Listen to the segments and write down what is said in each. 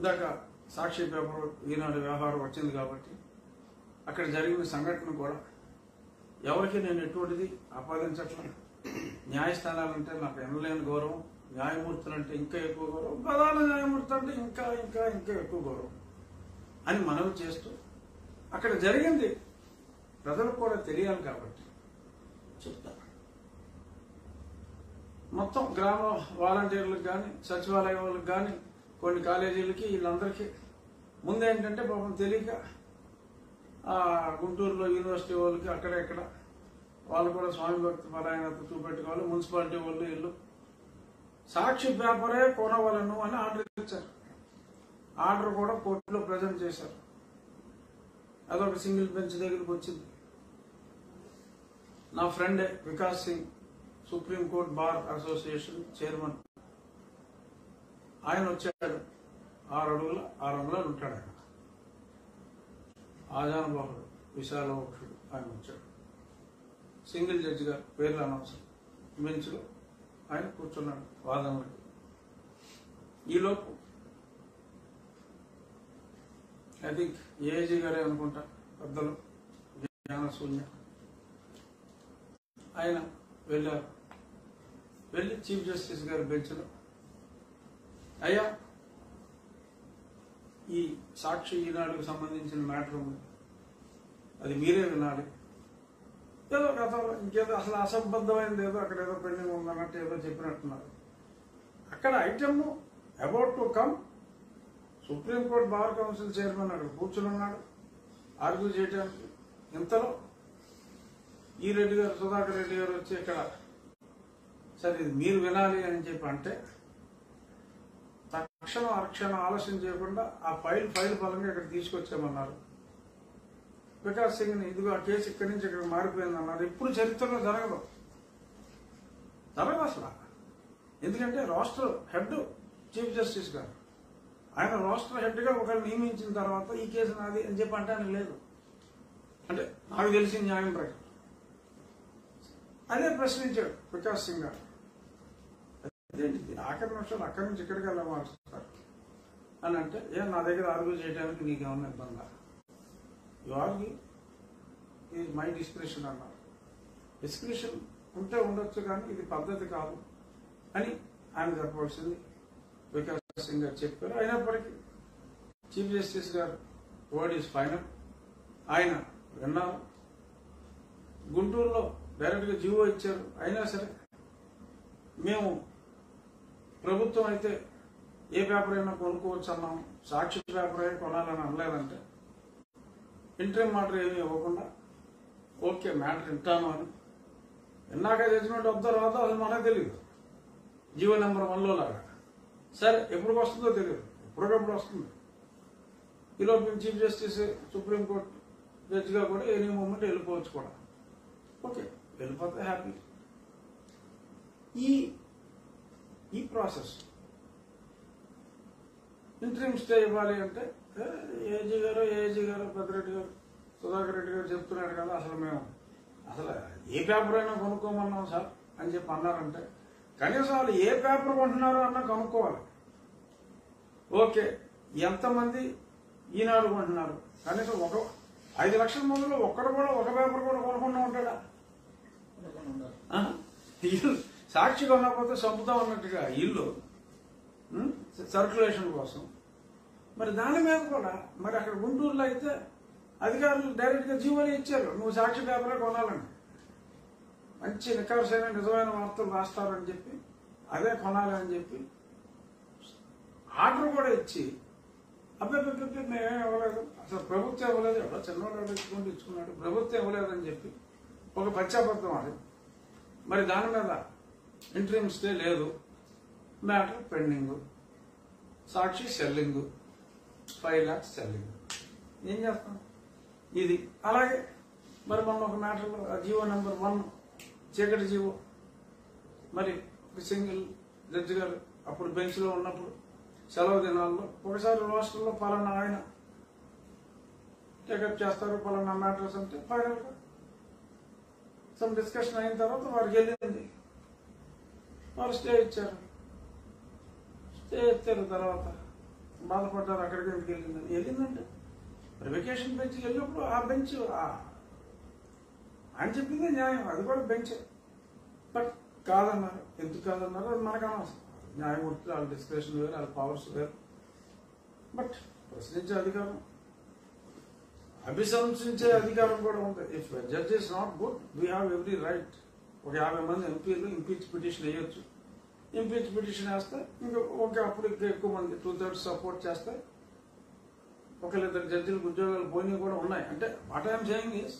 ఇందాక సాక్షి పేపర్ ఈనాడు వ్యవహారం వచ్చింది కాబట్టి అక్కడ జరిగిన సంఘటన కూడా ఎవరికి నేను ఎటువంటిది ఆపాదించట్లేదు న్యాయస్థానాలంటే నాకు ఎనలేని గౌరవం న్యాయమూర్తులు అంటే ఇంకా ఎక్కువ గౌరవం ప్రధాన న్యాయమూర్తి అంటే ఇంకా ఇంకా ఇంకా ఎక్కువ గౌరవం అని మనవి చేస్తూ అక్కడ జరిగింది. ప్రజలకు కూడా తెలియాలి కాబట్టి చెప్తా. మొత్తం గ్రామ వాలంటీర్లకు కానీ సచివాలయం వాళ్ళకి కానీ కొన్ని కాలేజీలకి వీళ్ళందరికీ ముందు ఏంటంటే పాపం తెలియక ఆ గుంటూరులో యూనివర్సిటీ వాళ్ళకి అక్కడెక్కడ వాళ్ళు కూడా స్వామి భక్తి పరాయణత చూపెట్టుకోవాలి. మున్సిపాలిటీ వాళ్ళు వీళ్ళు. సాక్షి పేపరే కొనవలను అని ఆర్డర్ ఇచ్చారు. ఆర్డర్ కూడా కోర్టులో ప్రజెంట్ చేశారు. అదొక సింగిల్ బెంచ్ దగ్గరికి వచ్చింది. నా ఫ్రెండే Vikas Singh Supreme Court Bar Association chairman. ఆయన వచ్చాడు. ఆరు అడుగుల ఆరు అంగుళాలు ఉంటాడు ఆయన. ఆజానుభావుడు విశాలవక్షుడు ఆయన వచ్చాడు. సింగిల్ జడ్జిగా గారు పేర్లు అనవసరం బెంచ్లో ఆయన కూర్చున్నాడు వాదనలకి ఈలోపు ఐ థింక్ ఏజీ గారే అనుకుంటా పెద్దలు జ్ఞానశూన్య ఆయన వెళ్ళారు. వెళ్ళి చీఫ్ జస్టిస్ గారి బెంచ్లో అయ్యా ఈ సాక్షి ఈనాడుకు సంబంధించిన మ్యాటర్ ఉంది. అది మీరే వినాలి. ఏదో గతంలో ఇంకేదో అసలు అసంబద్ధమైనది ఏదో అక్కడ ఏదో పెండింగ్ ఉందన్నట్టు ఏదో చెప్పినట్టున్నారు. అక్కడ item about to come Supreme Court Bar Council chairman అక్కడ కూర్చుని ఉన్నాడు ఆర్గ్యూ చేయడానికి ఇంతలో ఈ రెడ్డి గారు సుధాకర్ రెడ్డి గారు వచ్చి ఇక్కడ సరే ఇది మీరు వినాలి అని చెప్పి అంటే తక్షణం అరక్షణం ఆలస్యం చేయకుండా ఆ ఫైల్ ఫైల్ బలంగా ఇక్కడ తీసుకొచ్చామన్నారు. వికాస్ సింగ్ ఇదిగో ఆ కేసు ఇక్కడి నుంచి ఇక్కడ మారిపోయింది అన్నారు ఇప్పుడు చరిత్రలో జరగదు. జరగదు అసలు. ఎందుకంటే రాష్ట్ర హెడ్ చీఫ్ జస్టిస్ గారు ఆయన రాష్ట్ర హెడ్గా ఒకరు నియమించిన తర్వాత ఈ కేసు నాది అని చెప్పి అంటానికి లేదు. అంటే నాకు తెలిసిన న్యాయం ప్రకారం. అదే ప్రశ్నించాడు వికాస్ సింగ్ గారు. అదేంటి ఆఖరి నిమిషాలు అక్కడి నుంచి ఇక్కడికి వెళ్ళమారుస్తారు అని అంటే ఏ నా దగ్గర ఆర్గ్యూ చేయడానికి నీకు ఏమన్నా ఇబ్బందా యు ఆర్గ్యూ ఇది మై డిస్క్రిప్షన్ అన్నారు. డిస్క్రిప్షన్ ఉంటే ఉండొచ్చు కానీ ఇది పద్ధతి కాదు అని ఆయన చెప్పవలసింది. వికాస్ సింగ్ గారు చెప్పారు. అయినప్పటికీ చీఫ్ జస్టిస్ గారు వర్డ్ ఈస్ ఫైనల్ ఆయన విన్నారు గుంటూరులో డైరెక్ట్గా జీవో ఇచ్చారు. అయినా సరే మేము ప్రభుత్వం అయితే ఏ పేపర్ అయినా కొనుక్కోవచ్చు అన్నాం. సాక్షి పేపర్ అయినా కొనాలని అనలేదంటే. ఇంటర్వ్యూ మాట ఏమీ ఇవ్వకుండా ఓకే మ్యాటర్ వింటాను అని. విన్నాక జడ్జిమెంట్ వద్దో రాదో అది మనకు తెలియదు జీవో నెంబర్ వన్లో లాగా. సరే ఎప్పుడు వస్తుందో తెలియదు ఎప్పటికప్పుడు వస్తుంది. ఈలోపు చీఫ్ జస్టిస్ సుప్రీంకోర్టు జడ్జిగా కూడా ఎనీ మూమెంట్ వెళ్ళిపోవచ్చు కూడా. ఓకే వెళ్ళిపోతే హ్యాపీ. ఈ ఈ ప్రాసెస్ ఇంటర్వ్యూ స్టే ఇవ్వాలి అంటే ఏజీ గారు ఏజీ గారు పెద్దరెడ్డి గారు సుధాకర్ రెడ్డి గారు చెప్తున్నారు కదా అసలు మేము అసలు ఏ పేపర్ అయినా కొనుక్కోమన్నాం సార్ అని చెప్పి అన్నారంటే కనీసం వాళ్ళు ఏ పేపర్ కొంటున్నారో అన్నా కనుక్కోవాలి. ఓకే ఎంతమంది ఈనాడు కొంటున్నారు? కనీసం ఒక ఐదు లక్షల మందిలో ఒక్కడు కూడా ఒక పేపర్ కూడా కొనకుండా ఉంటాడా? సాక్షి కొనకపోతే చంపుతా ఉన్నట్టుగా ఇల్లు? సర్క్యులేషన్ కోసం. మరి దాని మీద కూడా మరి అక్కడ గుంటూరులో అయితే అధికారులు డైరెక్ట్గా జీవోలు ఇచ్చారు. నువ్వు సాక్షి పేపరే కొనాలని. మంచి నికార్సైన నిజమైన వార్తలు రాస్తారని చెప్పి అదే కొనాలి అని చెప్పి ఆర్డర్ కూడా ఇచ్చి అబ్బాయి మేమేం ఇవ్వలేదు. అసలు ప్రభుత్వం ఇవ్వలేదు. ఎవరో చిన్నవాడు ఇచ్చుకుంటూ ఇచ్చుకున్నాడు. ప్రభుత్వం ఇవ్వలేదని చెప్పి ఒక పశ్చాపత్తం అది. మరి దాని మీద ఇంటర్వ్యూ డే లేదు. Matter pending Sakshi selling. Five lakhs selling. ఏం చేస్తాం? ఇది. అలాగే మరి మనం ఒక మ్యాటర్లో జీవో నెంబర్ వన్ చీకటి జీవో. మరి ఒక సింగిల్ జడ్జి గారు అప్పుడు బెంచ్లో ఉన్నప్పుడు సెలవు దినాల్లో ఒకసారి రాష్ట్రంలో పలానా ఆయన టేకప్ చేస్తారు పలానా మ్యాటర్స్ అంటే ఫైనల్గా సమ్ డిస్కషన్ అయిన తర్వాత వారికి వెళ్ళింది. వారు స్టే ఇచ్చారు. స్టే తర్వాత. బాధపడ్డారు అక్కడికి ఎందుకు వెళ్ళిందని. వెళ్ళిందంటే మరి వెకేషన్ బెంచ్ వెళ్ళినప్పుడు ఆ బెంచ్ ఆయన చెప్పిందే న్యాయం అది కూడా బెంచ్ బట్ కాదన్నారు. ఎందుకు కాదన్నారు? అది మనకు అనవసరం. న్యాయమూర్తి వాళ్ళ డిస్క్రిప్షన్ వేరు వాళ్ళ పవర్స్ వేరు. బట్ ప్రశ్నించే అధికారం అభిశంసించే అధికారం కూడా ఉంది. If judge is not good we have every right ఒక యాభై మంది ఎంపీలు ఇంపీచ్ పిటిషన్ వేయొచ్చు. ఇంపీచ్ పిటిషన్ వేస్తే ఇంకా ఓకే అప్పుడు ఇంకా ఎక్కువ మంది టూ థర్డ్స్ సపోర్ట్ చేస్తే ఒకళ్ళిద్దరు జడ్జిలకు ఉద్యోగాలు పోయినవి కూడా ఉన్నాయి. అంటే వాట్ ఐఎమ్ సేయింగ్ ఈస్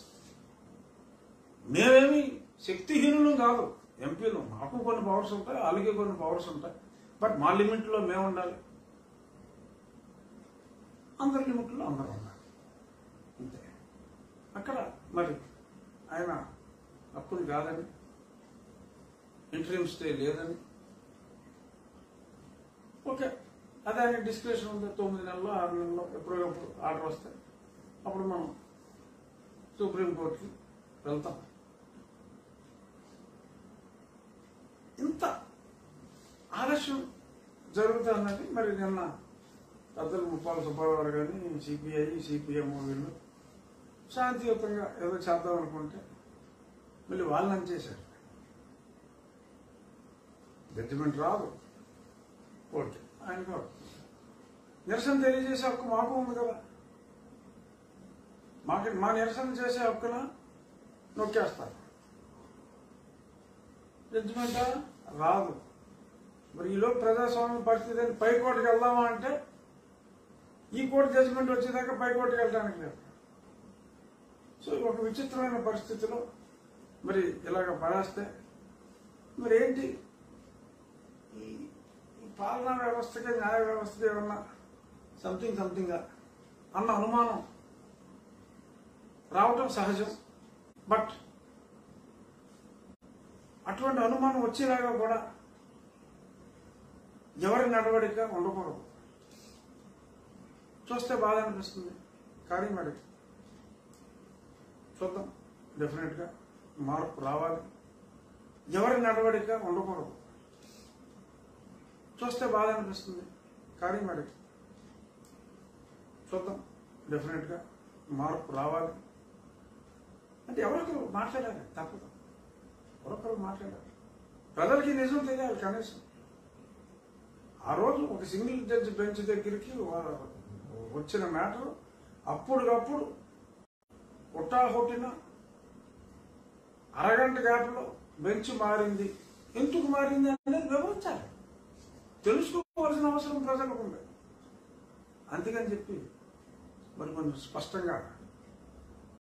మేమేమి శక్తిహీనులు కాదు. ఎంపీలు మాకు కొన్ని పవర్స్ ఉంటాయి అలాగే కొన్ని పవర్స్ ఉంటాయి. బట్ మా లిమిట్లో మేము ఉండాలి. అందరి లిమిట్లో అందరూ ఉండాలి. అంతే. అక్కడ మరి ఆయన అప్పులు కాదని ఇంటర్వ్యూ స్టే లేదని ఓకే అదే డిస్క్రిప్షన్ ఉంది తొమ్మిది నెలలో ఆరు నెలలో ఎప్పుడో ఆర్డర్ వస్తే అప్పుడు మనం సుప్రీంకోర్టుకి వెళ్తాం. ఇంత ఆలస్యం జరుగుతుందని మరి నిన్న పెద్దలు ముప్పాల సుబ్బారావు కానీ సిపిఐ సిపిఎం వీళ్ళు శాంతియుతంగా ఏదో చేద్దాం అనుకుంటే మళ్ళీ వాళ్ళని చేశారు జడ్జిమెంట్ రాదు. ఓకే ఆయన కోర్టు నిరసన తెలియజేసే హక్కు మాకు ఉంది కదా. మాకు మా నిరసన చేసే హక్కున నొక్కేస్తారు. జడ్జిమెంటా రాదు. మరి ఈలో ప్రజాస్వామ్య పరిస్థితి అని పై కోర్టుకి వెళ్దామా అంటే ఈ కోర్టు జడ్జిమెంట్ వచ్చేదాకా పై కోర్టుకి వెళ్ళడానికి లేదు. సో ఒక విచిత్రమైన పరిస్థితిలో మరి ఇలాగ పడేస్తే మరి ఏంటి? ఈ ఈ పాలనా వ్యవస్థకి న్యాయ వ్యవస్థకి ఏమన్నా సంథింగ్ సంథింగ్ uh, అన్న అనుమానం. రావటం సహజం. బట్ అటువంటి అనుమానం వచ్చేలాగా కూడా ఎవరి నడవడిక ఉండకూడదు. చూస్తే బాధ అనిపిస్తుంది. కానీ మరి చూద్దాం. డెఫినెట్గా మార్పు రావాలి. ఎవరి నడవడిక ఉండకూడదు. చూస్తే బాధ అనిపిస్తుంది. కానీ మరి చూద్దాం. డెఫినెట్గా మార్పు రావాలి. అంటే ఎవరొకరు మాట్లాడాలి? తప్పదు. ఎవరొకరు మాట్లాడాలి. ప్రజలకి నిజం తెలియాలి కనీసం. ఆ రోజు ఒక సింగిల్ జడ్జి బెంచ్ దగ్గరికి వచ్చిన మ్యాటర్ అప్పుడుకప్పుడు హుటాహుటిన అరగంట గ్యాప్లో బెంచ్ మారింది. ఎందుకు మారింది అనేది వివరించాలి. తెలుసుకోవాల్సిన అవసరం ప్రజలకు ఉంది అందుకని చెప్పి కొన్ని కొన్ని స్పష్టంగా